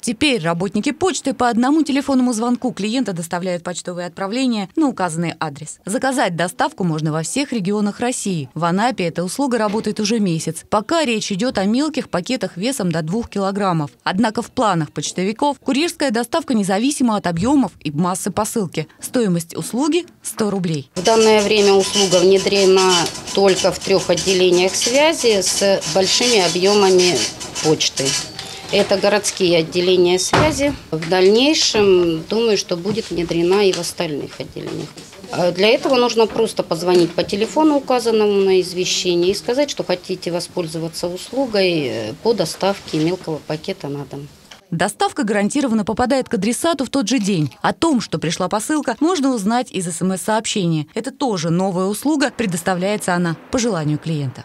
Теперь работники почты по одному телефонному звонку клиента доставляют почтовые отправления на указанный адрес. Заказать доставку можно во всех регионах России. В Анапе эта услуга работает уже месяц. Пока речь идет о мелких пакетах весом до 2 килограммов. Однако в планах почтовиков курьерская доставка независима от объемов и массы посылки. Стоимость услуги – 100 рублей. В данное время услуга внедрена только в трех отделениях связи с большими объемами почты. Это городские отделения связи. В дальнейшем, думаю, что будет внедрена и в остальных отделениях. А Для этого нужно просто позвонить по телефону, указанному на извещении, и сказать, что хотите воспользоваться услугой э, по доставке мелкого пакета на дом. Доставка гарантированно попадает к адресату в тот же день. О том, что пришла посылка, можно узнать из СМС-сообщения. Это тоже новая услуга, предоставляется она по желанию клиента.